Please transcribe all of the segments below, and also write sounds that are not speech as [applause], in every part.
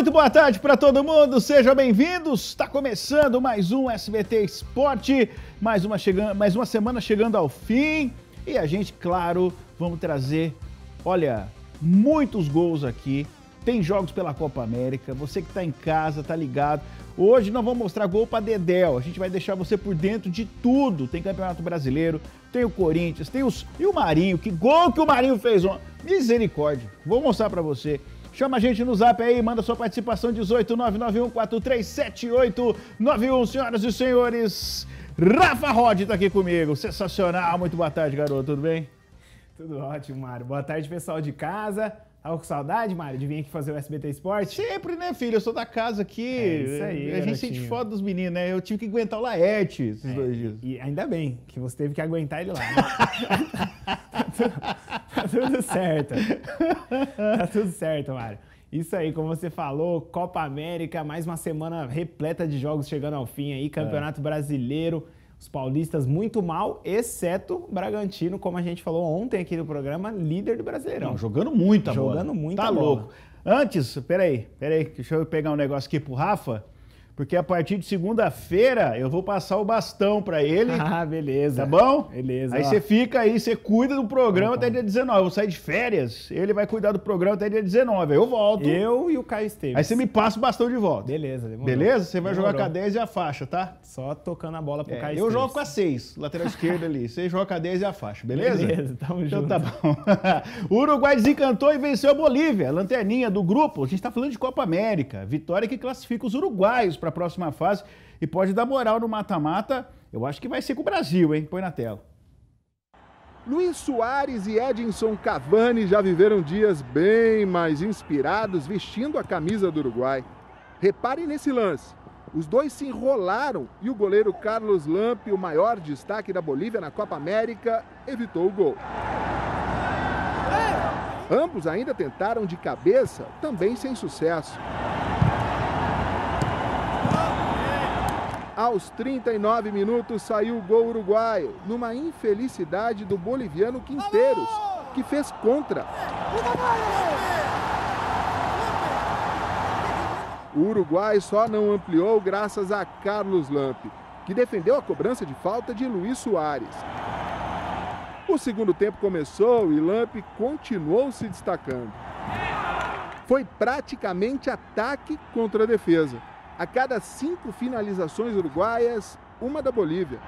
Muito boa tarde para todo mundo, sejam bem-vindos. Está começando mais um SBT Esporte, mais uma, chegando, mais uma semana chegando ao fim. E a gente, claro, vamos trazer, olha, muitos gols aqui. Tem jogos pela Copa América, você que está em casa, tá ligado. Hoje nós vamos mostrar gol para Dedéu. A gente vai deixar você por dentro de tudo. Tem Campeonato Brasileiro, tem o Corinthians, tem os e o Marinho. Que gol que o Marinho fez ontem. Misericórdia. Vou mostrar para você. Chama a gente no zap aí, manda sua participação 18991437891. Senhoras e senhores, Rafa Rod tá aqui comigo. Sensacional. Muito boa tarde, garoto. Tudo bem? Tudo ótimo, Mário. Boa tarde, pessoal de casa. Tava com saudade, Mário, de vir aqui fazer o SBT Esporte? Sempre, né, filho? Eu sou da casa aqui. É isso aí, A gente sente foda dos meninos, né? Eu tive que aguentar o Laerte esses é, dois dias. E ainda bem que você teve que aguentar ele lá. Né? tá tudo certo. Tá tudo certo, Mário. Isso aí, como você falou, Copa América, mais uma semana repleta de jogos chegando ao fim aí, Campeonato é. Brasileiro. Os paulistas muito mal, exceto Bragantino, como a gente falou ontem aqui no programa, líder do Brasileirão. Não, jogando muita jogando bola. Jogando muita tá bola. louco. Antes, peraí, peraí, deixa eu pegar um negócio aqui pro Rafa porque a partir de segunda-feira eu vou passar o bastão para ele. [laughs] Ah, beleza. Tá bom? Beleza. Aí você fica aí, você cuida do programa tá até dia 19. Eu vou sair de férias, ele vai cuidar do programa até dia 19. Aí eu volto. Eu e o Caio Esteves. Aí você me passa o bastão de volta. Beleza, demorou. Beleza? Você vai demorou. jogar com a 10 e a faixa, tá? Só tocando a bola pro é, Caio Eu Esteves. jogo com a 6, lateral esquerda ali. Você joga com a 10 e a faixa, beleza? Beleza, tamo então junto. tá bom. [laughs] o Uruguai desencantou e venceu a Bolívia, lanterninha do grupo. A gente tá falando de Copa América. Vitória que classifica os uruguaios para a próxima fase e pode dar moral no mata-mata. Eu acho que vai ser com o Brasil, hein? Põe na tela. Luiz Soares e Edinson Cavani já viveram dias bem mais inspirados vestindo a camisa do Uruguai. Reparem nesse lance. Os dois se enrolaram e o goleiro Carlos Lampe, o maior destaque da Bolívia na Copa América, evitou o gol. Ambos ainda tentaram de cabeça, também sem sucesso. Aos 39 minutos saiu o gol uruguaio, numa infelicidade do boliviano Quinteiros, que fez contra. O Uruguai só não ampliou graças a Carlos Lampe, que defendeu a cobrança de falta de Luiz Soares. O segundo tempo começou e Lampe continuou se destacando. Foi praticamente ataque contra a defesa a cada cinco finalizações uruguaias, uma da Bolívia.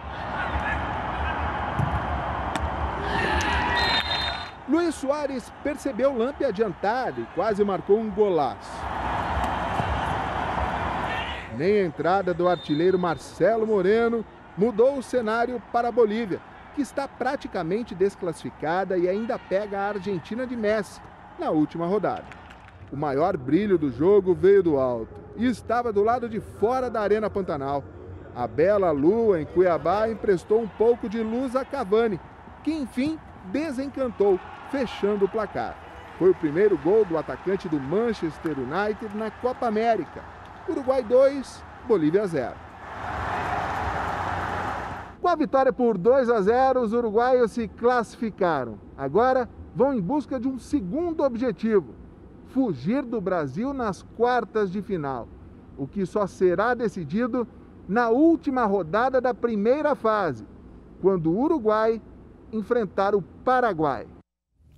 Luiz Soares percebeu o Lampe adiantado e quase marcou um golaço. Nem a entrada do artilheiro Marcelo Moreno mudou o cenário para a Bolívia, que está praticamente desclassificada e ainda pega a Argentina de Messi na última rodada. O maior brilho do jogo veio do alto e estava do lado de fora da Arena Pantanal. A bela lua em Cuiabá emprestou um pouco de luz a Cavani, que enfim desencantou, fechando o placar. Foi o primeiro gol do atacante do Manchester United na Copa América. Uruguai 2, Bolívia 0. Com a vitória por 2 a 0, os uruguaios se classificaram. Agora vão em busca de um segundo objetivo: fugir do Brasil nas quartas de final, o que só será decidido na última rodada da primeira fase, quando o Uruguai enfrentar o Paraguai.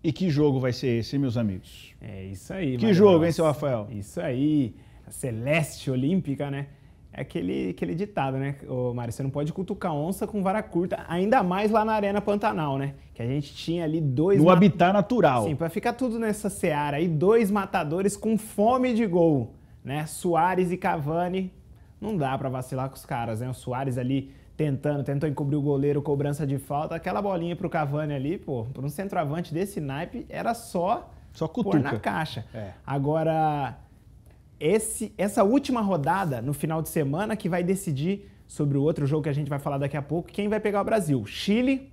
E que jogo vai ser esse, meus amigos? É isso aí. Que jogo, hein, seu Rafael? Isso aí. A Celeste Olímpica, né? É aquele, aquele ditado, né, Ô, Mário? Você não pode cutucar onça com vara curta, ainda mais lá na Arena Pantanal, né? Que a gente tinha ali dois... No habitat natural. Sim, pra ficar tudo nessa seara aí, dois matadores com fome de gol, né? Soares e Cavani. Não dá pra vacilar com os caras, né? O Soares ali tentando, tentou encobrir o goleiro, cobrança de falta. Aquela bolinha pro Cavani ali, pô, pra um centroavante desse naipe, era só... Só cutuca. Pôr na caixa. É. Agora esse, essa última rodada no final de semana que vai decidir sobre o outro jogo que a gente vai falar daqui a pouco, quem vai pegar o Brasil, Chile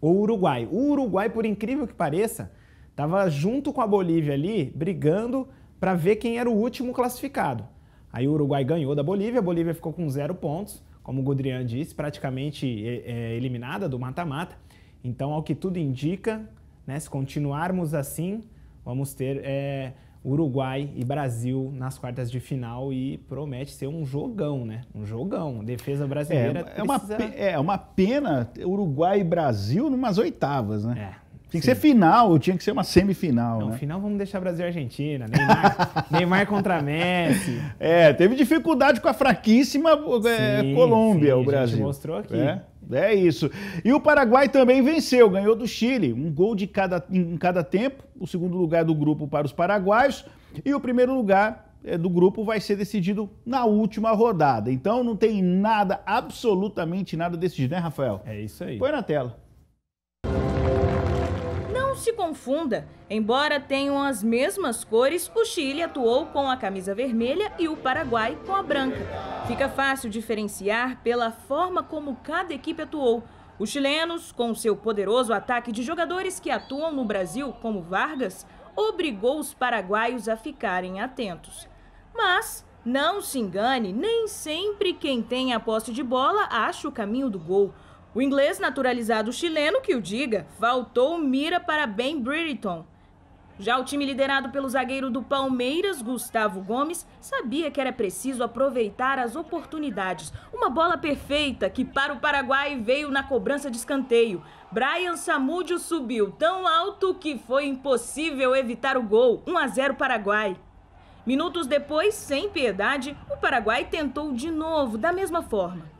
ou Uruguai. O Uruguai, por incrível que pareça, estava junto com a Bolívia ali, brigando para ver quem era o último classificado. Aí o Uruguai ganhou da Bolívia, a Bolívia ficou com zero pontos, como o Godrian disse, praticamente é, é, eliminada do mata-mata. Então, ao que tudo indica, né, se continuarmos assim, vamos ter é, Uruguai e Brasil nas quartas de final e promete ser um jogão, né? Um jogão. Defesa brasileira. É, é, uma, é uma pena Uruguai e Brasil numas oitavas, né? É. Tinha que Sim. ser final, tinha que ser uma semifinal. Não, né? final vamos deixar Brasil e Argentina. Neymar, [laughs] Neymar contra Messi. É, teve dificuldade com a fraquíssima é, sim, Colômbia, sim, o Brasil. A gente mostrou aqui. É, é isso. E o Paraguai também venceu, ganhou do Chile. Um gol de cada, em cada tempo. O segundo lugar do grupo para os paraguaios. E o primeiro lugar é, do grupo vai ser decidido na última rodada. Então não tem nada, absolutamente nada decidido, né, Rafael? É isso aí. Põe na tela se confunda. Embora tenham as mesmas cores, o Chile atuou com a camisa vermelha e o Paraguai com a branca. Fica fácil diferenciar pela forma como cada equipe atuou. Os chilenos, com seu poderoso ataque de jogadores que atuam no Brasil, como Vargas, obrigou os paraguaios a ficarem atentos. Mas não se engane, nem sempre quem tem a posse de bola acha o caminho do gol. O inglês naturalizado chileno, que o diga, faltou mira para Ben Britton. Já o time liderado pelo zagueiro do Palmeiras, Gustavo Gomes, sabia que era preciso aproveitar as oportunidades. Uma bola perfeita que para o Paraguai veio na cobrança de escanteio. Brian Samúdio subiu tão alto que foi impossível evitar o gol. 1 a 0 Paraguai. Minutos depois, sem piedade, o Paraguai tentou de novo, da mesma forma.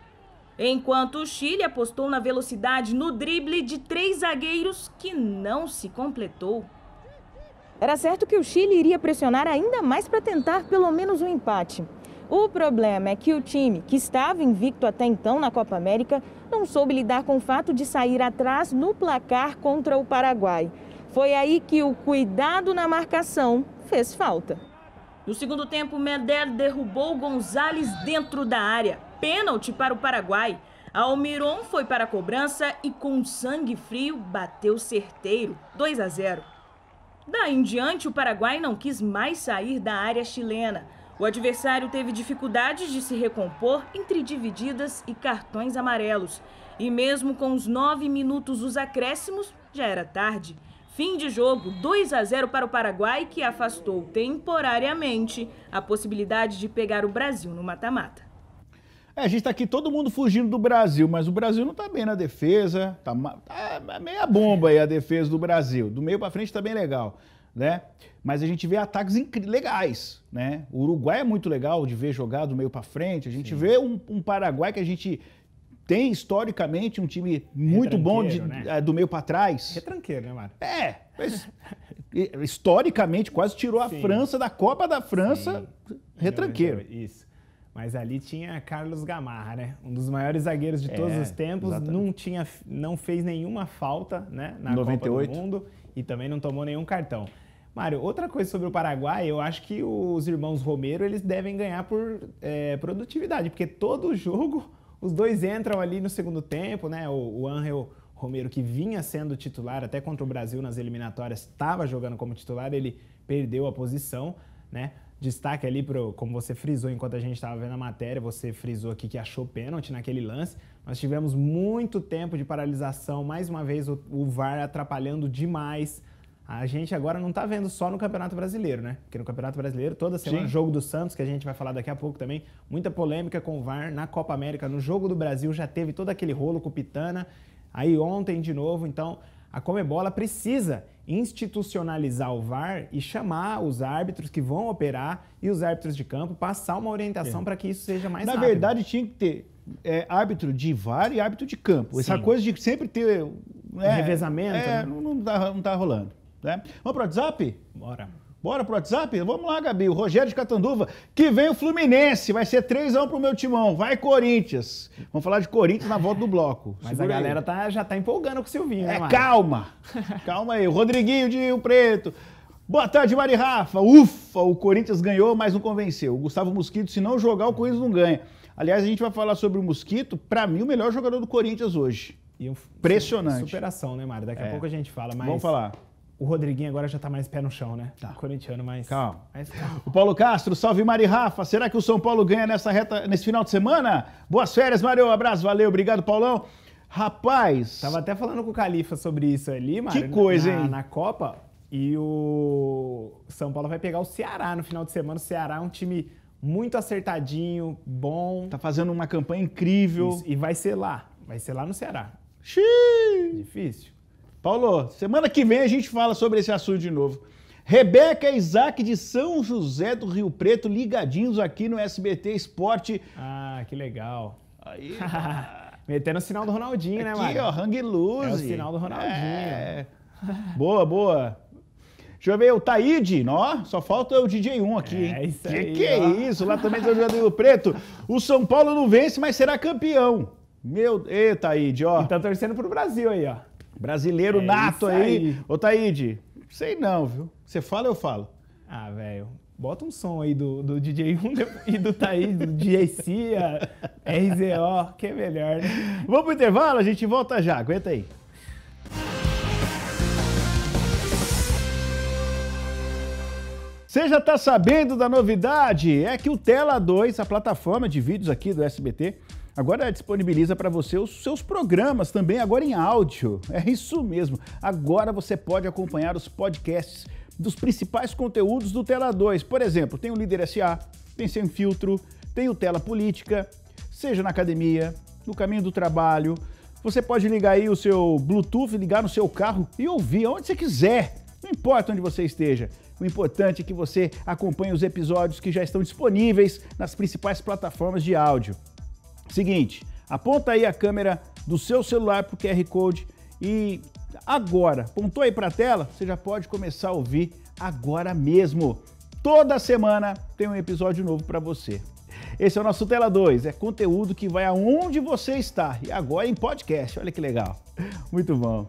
Enquanto o Chile apostou na velocidade no drible de três zagueiros que não se completou. Era certo que o Chile iria pressionar ainda mais para tentar pelo menos um empate. O problema é que o time, que estava invicto até então na Copa América, não soube lidar com o fato de sair atrás no placar contra o Paraguai. Foi aí que o cuidado na marcação fez falta. No segundo tempo, Medel derrubou Gonzalez dentro da área. Pênalti para o Paraguai. Almiron foi para a cobrança e com sangue frio bateu certeiro, 2 a 0. Daí em diante, o Paraguai não quis mais sair da área chilena. O adversário teve dificuldades de se recompor entre divididas e cartões amarelos. E mesmo com os nove minutos dos acréscimos, já era tarde. Fim de jogo, 2 a 0 para o Paraguai, que afastou temporariamente a possibilidade de pegar o Brasil no mata-mata. É, a gente está aqui todo mundo fugindo do Brasil, mas o Brasil não está bem na defesa, tá, tá meia bomba aí a defesa do Brasil. Do meio para frente está bem legal, né? Mas a gente vê ataques legais, né? O Uruguai é muito legal de ver jogar do meio para frente. A gente Sim. vê um, um Paraguai que a gente tem historicamente um time muito bom de, né? É, do meio para trás. Retranqueiro, né, Mário? É, mas [laughs] historicamente quase tirou a Sim. França da Copa da França Sim. retranqueiro. Isso. Mas ali tinha Carlos Gamarra, né? Um dos maiores zagueiros de todos é, os tempos. Não, tinha, não fez nenhuma falta né, na 98. Copa do Mundo e também não tomou nenhum cartão. Mário, outra coisa sobre o Paraguai, eu acho que os irmãos Romero eles devem ganhar por é, produtividade, porque todo jogo os dois entram ali no segundo tempo, né? O, o Angel Romero, que vinha sendo titular até contra o Brasil nas eliminatórias, estava jogando como titular, ele perdeu a posição, né? Destaque ali, pro, como você frisou enquanto a gente estava vendo a matéria, você frisou aqui que achou pênalti naquele lance. Nós tivemos muito tempo de paralisação, mais uma vez o, o VAR atrapalhando demais a gente agora não está vendo só no Campeonato Brasileiro, né? Porque no Campeonato Brasileiro, toda semana, Sim. jogo do Santos, que a gente vai falar daqui a pouco também, muita polêmica com o VAR na Copa América. No jogo do Brasil já teve todo aquele rolo com o Pitana. Aí ontem de novo, então a Comebola precisa institucionalizar o VAR e chamar os árbitros que vão operar e os árbitros de campo, passar uma orientação é. para que isso seja mais Na rápido. verdade, tinha que ter é, árbitro de VAR e árbitro de campo. Sim. Essa coisa de sempre ter. É, revezamento. É, né? não, não, tá, não tá rolando. Né? Vamos pro WhatsApp? Bora. Bora pro WhatsApp? Vamos lá, Gabi. O Rogério de Catanduva, que vem o Fluminense. Vai ser 3x1 pro meu timão. Vai, Corinthians. Vamos falar de Corinthians na volta do bloco. Mas Segura a galera tá, já tá empolgando com o Silvinho, né, é, Calma. [laughs] calma aí. O Rodriguinho de Rio Preto. Boa tarde, Mari Rafa. Ufa, o Corinthians ganhou, mas não convenceu. O Gustavo Mosquito, se não jogar, o Corinthians não ganha. Aliás, a gente vai falar sobre o Mosquito. Para mim, o melhor jogador do Corinthians hoje. Um, Impressionante. Superação, né, Mário? Daqui a é. pouco a gente fala, mas... Vamos falar. O Rodriguinho agora já tá mais pé no chão, né? Tá. Corintiano, mas. Calma. Calma. O Paulo Castro, salve Mari Rafa. Será que o São Paulo ganha nessa reta, nesse final de semana? Boas férias, Mário. Um abraço, valeu, obrigado, Paulão. Rapaz. Tava até falando com o Califa sobre isso ali, Mário. Que coisa, na, hein? Na Copa, E o São Paulo vai pegar o Ceará no final de semana. O Ceará é um time muito acertadinho, bom. Tá fazendo uma campanha incrível. Isso, E vai ser lá. Vai ser lá no Ceará. Xiii. Difícil. Paulo, semana que vem a gente fala sobre esse assunto de novo. Rebeca e Isaac de São José do Rio Preto ligadinhos aqui no SBT Esporte. Ah, que legal. Aí, [laughs] Metendo o sinal do Ronaldinho, né, aqui, Mário? ó, hang loose. É o sinal do Ronaldinho. É. Boa, boa. Deixa eu ver, o Taíde, ó, só falta o DJ1 aqui, É hein? isso que aí, que é isso? Lá também São José do Rio Preto. O São Paulo não vence, mas será campeão. Meu, ê, Taíde, ó. E tá torcendo pro Brasil aí, ó. Brasileiro É nato aí. aí. Ô, Taíde, sei não, viu? Você fala, eu falo. Ah, velho. Bota um som aí do, do DJ1 [laughs] e do Thaís, do DJ Cia, RZO, que é melhor, né? Vamos pro intervalo, a gente volta já. Aguenta aí. Você já está sabendo da novidade? É que o Tela 2, a plataforma de vídeos aqui do SBT, agora disponibiliza para você os seus programas também, agora em áudio. É isso mesmo. Agora você pode acompanhar os podcasts dos principais conteúdos do Tela 2. Por exemplo, tem o Líder SA, tem Sem Filtro, tem o Tela Política, seja na academia, no caminho do trabalho. Você pode ligar aí o seu Bluetooth, ligar no seu carro e ouvir onde você quiser. Não importa onde você esteja. O importante é que você acompanhe os episódios que já estão disponíveis nas principais plataformas de áudio. Seguinte, aponta aí a câmera do seu celular para o QR Code e agora, apontou aí para a tela, você já pode começar a ouvir agora mesmo. Toda semana tem um episódio novo para você. Esse é o nosso Tela 2, é conteúdo que vai aonde você está e agora em podcast. Olha que legal. [laughs] Muito bom.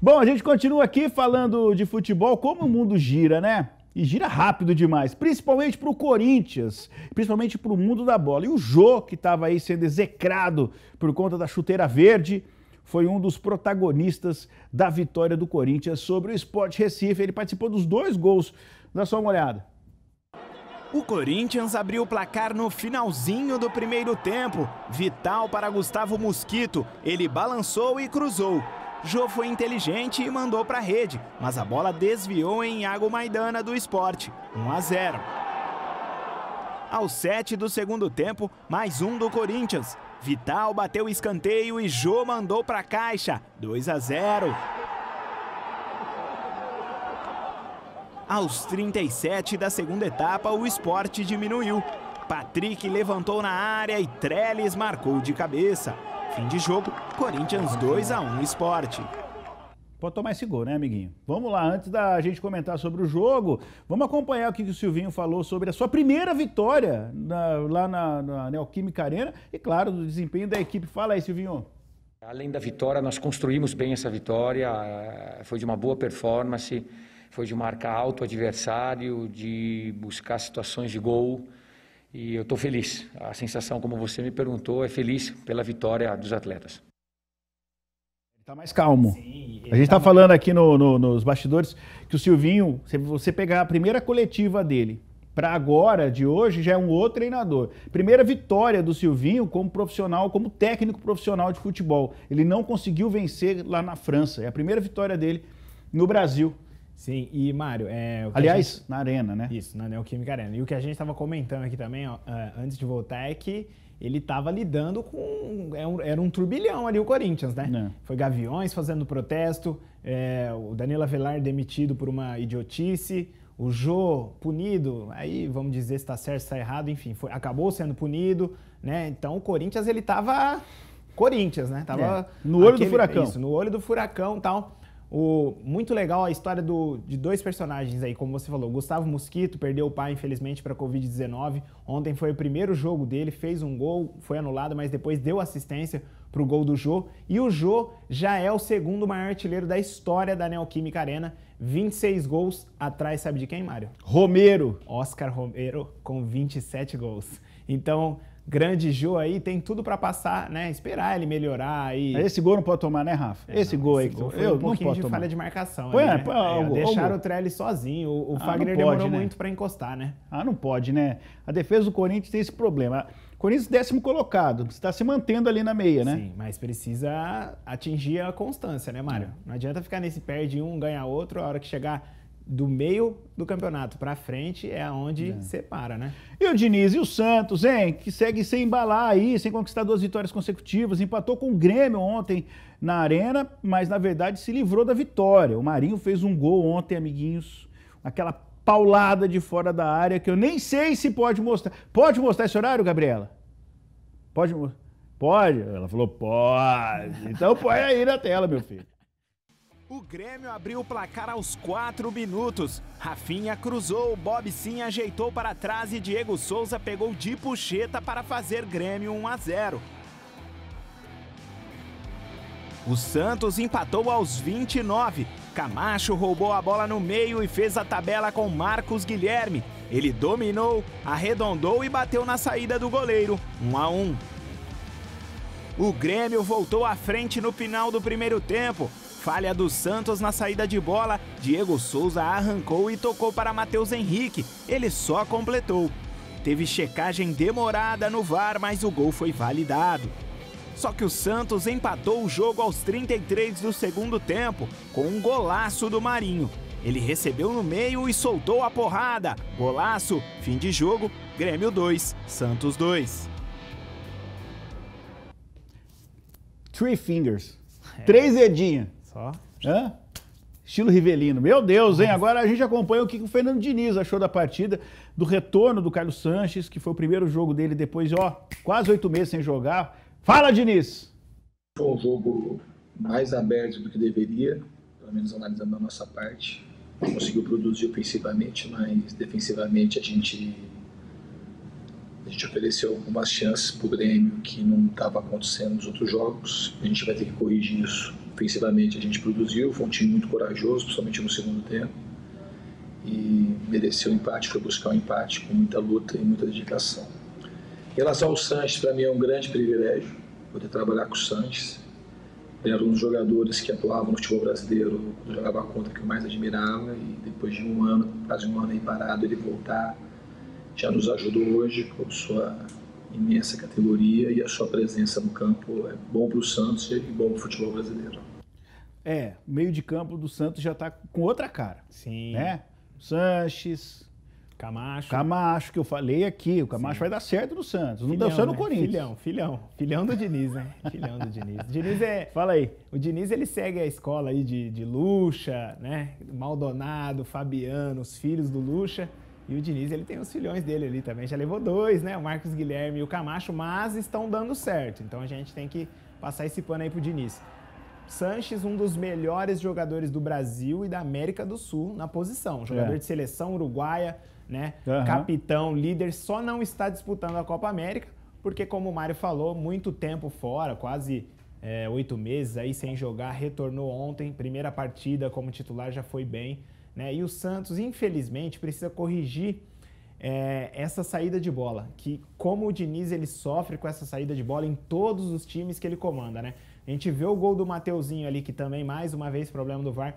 Bom, a gente continua aqui falando de futebol, como o mundo gira, né? E gira rápido demais, principalmente para o Corinthians, principalmente para o mundo da bola. E o Jô, que estava aí sendo execrado por conta da chuteira verde, foi um dos protagonistas da vitória do Corinthians sobre o Sport Recife. Ele participou dos dois gols. Dá só uma olhada. O Corinthians abriu o placar no finalzinho do primeiro tempo. Vital para Gustavo Mosquito. Ele balançou e cruzou. Jô foi inteligente e mandou para a rede, mas a bola desviou em Iago Maidana do esporte. 1 a 0. Aos 7 do segundo tempo, mais um do Corinthians. Vital bateu o escanteio e Jô mandou para a caixa. 2 a 0. Aos 37 da segunda etapa, o esporte diminuiu. Patrick levantou na área e Trellis marcou de cabeça. Fim de jogo, Corinthians 2 a 1 esporte. Pode tomar esse gol, né, amiguinho? Vamos lá, antes da gente comentar sobre o jogo, vamos acompanhar o que o Silvinho falou sobre a sua primeira vitória na- lá na, na Neoquímica Arena e, claro, do desempenho da equipe. Fala aí, Silvinho. Além da vitória, nós construímos bem essa vitória. Foi de uma boa performance, foi de marcar alto o adversário, de buscar situações de gol. E eu estou feliz. A sensação, como você me perguntou, é feliz pela vitória dos atletas. Ele tá mais calmo. a gente tá falando aqui no- no- nos bastidores que o Silvinho, se você pegar a primeira coletiva dele para agora, de hoje, já é um outro treinador. Primeira vitória do Silvinho como profissional, como técnico profissional de futebol. Ele não conseguiu vencer lá na França. É a primeira vitória dele no Brasil. Sim, e Mário, é, o que a Aliás, gente- na arena, né? Isso, na Neoquímica Arena. E o que a gente estava comentando aqui também, ó, ah, antes de voltar, é que ele estava lidando com. é Era um turbilhão ali o Corinthians, né? É. Foi Gaviões fazendo protesto, é, o Danilo Avelar demitido por uma idiotice, o Jô punido, aí vamos dizer se está certo, se está errado, enfim, foi- acabou sendo punido, né? Então o Corinthians ele tava Corinthians, né? Tava É, no olho do furacão. Isso, no olho do furacão e tal. O, muito legal a história do- de dois personagens aí, como você falou. Gustavo Mosquito perdeu o pai, infelizmente, para a Covid-19. Ontem foi o primeiro jogo dele, fez um gol, foi anulado, mas depois deu assistência para o gol do Jô. E o Jô já é o segundo maior artilheiro da história da Neoquímica Arena. 26 gols atrás, sabe de quem, Mário? Romero. Oscar Romero com 27 gols. Então, grande Jô aí tem tudo para passar, né? Esperar ele melhorar aí. Esse gol não pode tomar, né, Rafa? É, esse não, gol esse aí gol foi eu um pouquinho não de posso falha tomar. de marcação. Ali, é, né? É, ó, deixaram o Trelli sozinho. O, o Ah, Fagner pode, demorou né? muito para encostar, né? Ah, não pode, né? A defesa do Corinthians tem esse problema. Corinthians décimo colocado, está se mantendo ali na meia, né? Sim, mas precisa atingir a constância, né, Mário? Não adianta ficar nesse perde um, ganha outro, a hora que chegar do meio do campeonato para frente é aonde separa, né? E o Diniz e o Santos, hein? Que segue sem embalar aí, sem conquistar duas vitórias consecutivas. Empatou com o Grêmio ontem na Arena, mas na verdade se livrou da vitória. O Marinho fez um gol ontem, amiguinhos. Aquela paulada de fora da área que eu nem sei se pode mostrar. Pode mostrar esse horário, Gabriela? Pode? Pode? Ela falou, pode. Então põe aí na tela, meu filho. O Grêmio abriu o placar aos 4 minutos. Rafinha cruzou, Bob Sim ajeitou para trás e Diego Souza pegou de puxeta para fazer Grêmio 1 a 0. O Santos empatou aos 29. Camacho roubou a bola no meio e fez a tabela com Marcos Guilherme. Ele dominou, arredondou e bateu na saída do goleiro, 1 a 1. O Grêmio voltou à frente no final do primeiro tempo. Falha do Santos na saída de bola, Diego Souza arrancou e tocou para Matheus Henrique. Ele só completou. Teve checagem demorada no VAR, mas o gol foi validado. Só que o Santos empatou o jogo aos 33 do segundo tempo, com um golaço do Marinho. Ele recebeu no meio e soltou a porrada. Golaço, fim de jogo, Grêmio 2, Santos 2. Three fingers. Três dedinhos. Só Hã? Estilo Rivelino. Meu Deus, hein? Agora a gente acompanha o que o Fernando Diniz achou da partida, do retorno do Carlos Sanches, que foi o primeiro jogo dele depois de, ó, quase oito meses sem jogar. Fala, Diniz! Foi um jogo mais aberto do que deveria, pelo menos analisando a nossa parte. Conseguiu produzir ofensivamente, mas defensivamente a gente, a gente ofereceu algumas chances para o Grêmio que não estava acontecendo nos outros jogos. A gente vai ter que corrigir isso. Ofensivamente a gente produziu, foi um time muito corajoso, principalmente no segundo tempo. E mereceu o empate, foi buscar o empate com muita luta e muita dedicação. Em relação ao Sanches, para mim é um grande privilégio poder trabalhar com o Sanches. Era um dos jogadores que atuava no futebol brasileiro, jogava contra, que eu mais admirava. E depois de um ano, quase um ano aí parado, ele voltar, já nos ajudou hoje com sua imensa categoria e a sua presença no campo é bom para o Santos e bom para o futebol brasileiro. É, o meio de campo do Santos já tá com outra cara, Sim. né? Sanches, Camacho. Camacho, que eu falei aqui. O Camacho vai dar certo no Santos. Não deu Filhão, certo no né? Corinthians. Filhão, filhão. Filhão do Diniz, né? Filhão do Diniz. Diniz é. [laughs] Fala aí. O Diniz ele segue a escola aí de, de Lucha, né? Maldonado, Fabiano, os filhos do Lucha. E o Diniz ele tem os filhões dele ali também. Já levou dois, né? O Marcos Guilherme e o Camacho, mas estão dando certo. Então a gente tem que passar esse pano aí pro Diniz. Sanches, um dos melhores jogadores do Brasil e da América do Sul na posição. Jogador É. de seleção uruguaia, né? Aham. Capitão, líder, só não está disputando a Copa América, porque, como o Mário falou, muito tempo fora, quase é, oito meses aí sem jogar, retornou ontem, primeira partida como titular já foi bem. Né? E o Santos, infelizmente, precisa corrigir é, essa saída de bola, que como o Diniz ele sofre com essa saída de bola em todos os times que ele comanda, né? A gente vê o gol do Mateuzinho ali, que também, mais uma vez, problema do VAR.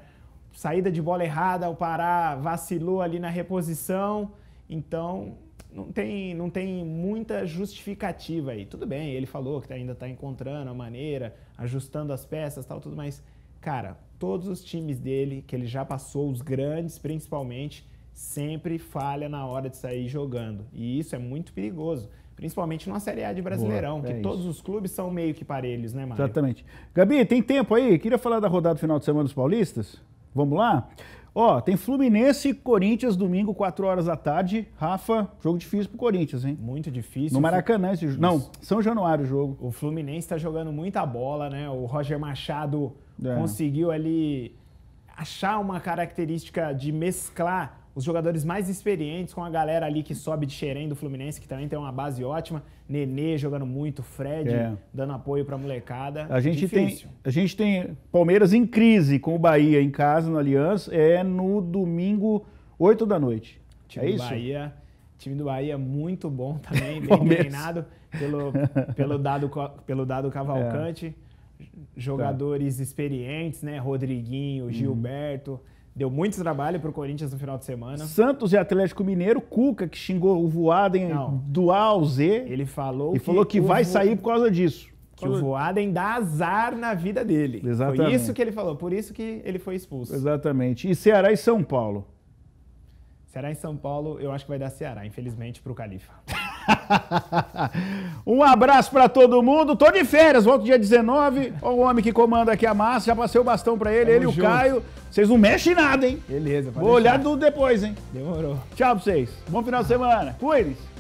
Saída de bola errada, o Pará vacilou ali na reposição. Então, não tem, não tem muita justificativa aí. Tudo bem, ele falou que ainda está encontrando a maneira, ajustando as peças tal, tudo, mas, cara, todos os times dele, que ele já passou, os grandes principalmente, sempre falha na hora de sair jogando. E isso é muito perigoso. Principalmente numa Série A de Brasileirão, Boa, é que isso. todos os clubes são meio que parelhos, né, Mário? Exatamente. Gabi, tem tempo aí? Queria falar da rodada final de semana dos paulistas? Vamos lá? Ó, tem Fluminense e Corinthians domingo, 4 horas da tarde. Rafa, jogo difícil pro Corinthians, hein? Muito difícil. No Maracanã esse jogo. Não, São Januário o jogo. O Fluminense está jogando muita bola, né? O Roger Machado É. conseguiu ali achar uma característica de mesclar os jogadores mais experientes com a galera ali que sobe de Xerém do Fluminense, que também tem uma base ótima. Nenê jogando muito, Fred É. dando apoio pra molecada. A gente, tem, a gente tem Palmeiras em crise com o Bahia em casa, no Aliança, é no domingo, 8 da noite. Time é isso? Bahia, time do Bahia muito bom [laughs] também, bem treinado pelo, pelo, dado, pelo dado Cavalcante. Jogadores experientes, né? Rodriguinho, Gilberto. Deu muito trabalho pro Corinthians no final de semana. Santos e Atlético Mineiro, Cuca, que xingou o Voaden Não. do A ao Z. Ele falou E falou que vai Vo- sair por causa disso. Que o Voaden dá azar na vida dele. Foi Exatamente. isso que ele falou, por isso que ele foi expulso. Exatamente. E Ceará e São Paulo. Ceará em São Paulo, eu acho que vai dar Ceará, infelizmente, pro Califa. [laughs] Um abraço pra todo mundo. Tô de férias, volto dia 19. Ó, o homem que comanda aqui a massa. Já passei o bastão pra ele, Tamo ele e o. Caio. Vocês não mexem em nada, hein? Beleza, Vou olhar deixar. tudo depois, hein? Demorou. Tchau pra vocês. Bom final de semana. Cuide-se.